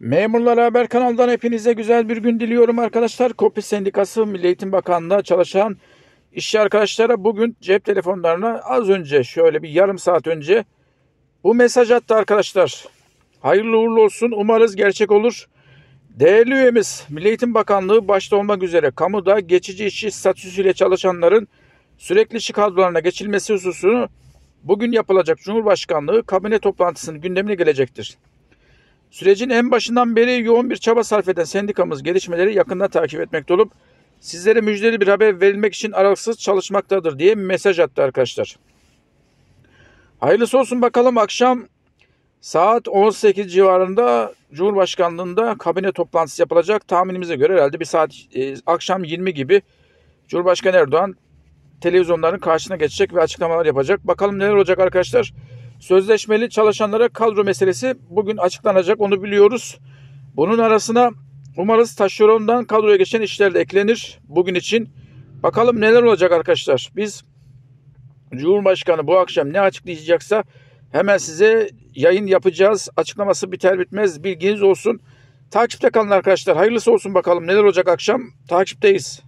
Memurlar Haber kanalından hepinize güzel bir gün diliyorum arkadaşlar. Kopi Sendikası Milli Eğitim Bakanlığı'nda çalışan işçi arkadaşlara bugün cep telefonlarına az önce şöyle bir yarım saat önce bu mesaj attı arkadaşlar. Hayırlı uğurlu olsun umarız gerçek olur. Değerli üyemiz Milli Eğitim Bakanlığı başta olmak üzere kamuda geçici işçi statüsüyle çalışanların sürekli işçi kadrolarına geçilmesi hususunu bugün yapılacak Cumhurbaşkanlığı kabine toplantısının gündemine gelecektir. Sürecin en başından beri yoğun bir çaba sarf eden sendikamız gelişmeleri yakından takip etmekte olup sizlere müjdeli bir haber verilmek için aralıksız çalışmaktadır diye mesaj attı arkadaşlar. Hayırlısı olsun bakalım akşam saat 18 civarında Cumhurbaşkanlığında kabine toplantısı yapılacak. Tahminimize göre herhalde bir saat e, akşam 20 gibi Cumhurbaşkanı Erdoğan televizyonların karşısına geçecek ve açıklamalar yapacak. Bakalım neler olacak arkadaşlar. Sözleşmeli çalışanlara kadro meselesi bugün açıklanacak onu biliyoruz. Bunun arasına umarız taşerondan kadroya geçen işler de eklenir bugün için. Bakalım neler olacak arkadaşlar. Biz Cumhurbaşkanı bu akşam ne açıklayacaksa hemen size yayın yapacağız. Açıklaması biter bitmez bilginiz olsun. Takipte kalın arkadaşlar. Hayırlısı olsun bakalım neler olacak akşam. Takipteyiz.